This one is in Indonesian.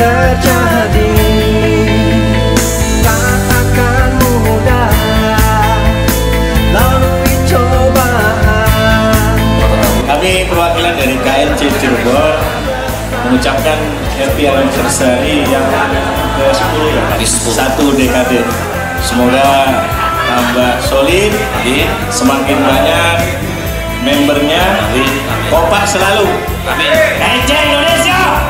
terjadi. Tak akan mudah Lalui cobaan. Kami perwakilan dari KLC Cirebon mengucapkan happy anniversary yang ke-10 ya Satu dekade. Semoga tambah solid, semakin banyak membernya, kompak selalu. KLC Indonesia!